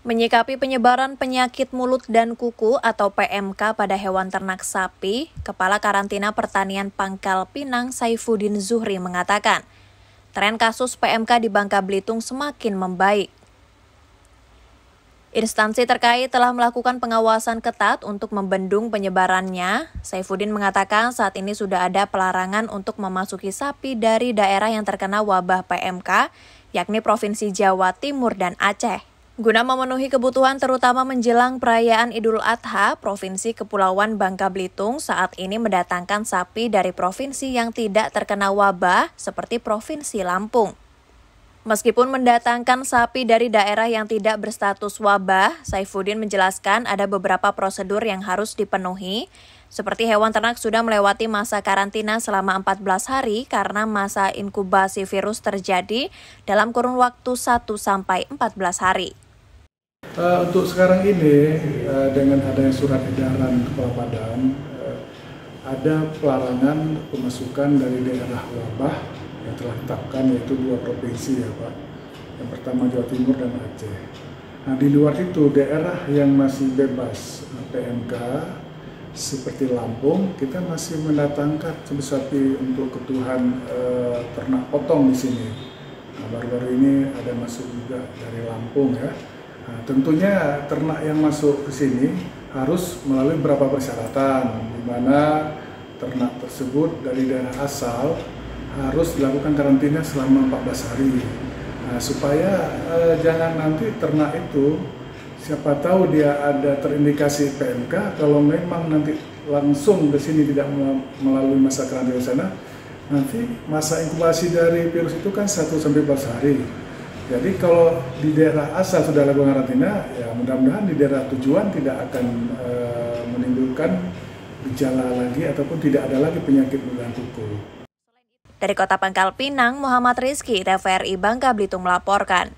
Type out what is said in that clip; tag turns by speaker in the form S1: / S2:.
S1: Menyikapi penyebaran penyakit mulut dan kuku atau PMK pada hewan ternak sapi, Kepala Karantina Pertanian Pangkal Pinang Saifuddin Zuhri mengatakan, tren kasus PMK di Bangka Belitung semakin membaik. Instansi terkait telah melakukan pengawasan ketat untuk membendung penyebarannya. Saifuddin mengatakan saat ini sudah ada pelarangan untuk memasuki sapi dari daerah yang terkena wabah PMK, yakni Provinsi Jawa Timur dan Aceh. Guna memenuhi kebutuhan terutama menjelang perayaan Idul Adha, Provinsi Kepulauan Bangka Belitung saat ini mendatangkan sapi dari provinsi yang tidak terkena wabah seperti Provinsi Lampung. Meskipun mendatangkan sapi dari daerah yang tidak berstatus wabah, Saifuddin menjelaskan ada beberapa prosedur yang harus dipenuhi, seperti hewan ternak sudah melewati masa karantina selama 14 hari karena masa inkubasi virus terjadi dalam kurun waktu 1 sampai 14 hari.
S2: Uh, untuk sekarang ini uh, dengan adanya surat edaran Kepala Badan uh, ada pelarangan pemasukan dari daerah wabah yang telah ditetapkan yaitu dua provinsi ya Pak. Yang pertama Jawa Timur dan Aceh. Nah di luar itu daerah yang masih bebas PMK seperti Lampung kita masih mendatangkan sapi untuk kebutuhan uh, ternak potong di sini. Nah, baru-baru ini ada masuk juga dari Lampung ya Nah, tentunya ternak yang masuk ke sini harus melalui beberapa persyaratan, di mana ternak tersebut dari daerah asal harus dilakukan karantina selama 14 hari. Nah, supaya eh, jangan nanti ternak itu siapa tahu dia ada terindikasi PMK, kalau memang nanti langsung ke sini tidak melalui masa karantina sana, nanti masa inkubasi dari virus itu kan 1 sampai 14 hari. Jadi kalau di daerah asal sudah lakukan karantina, ya mudah-mudahan di daerah tujuan tidak akan e, menimbulkan gejala lagi ataupun tidak ada lagi penyakit mulut kuku.
S1: Dari Kota Pangkal Pinang, Muhammad Rizky, TVRI Bangka Belitung melaporkan.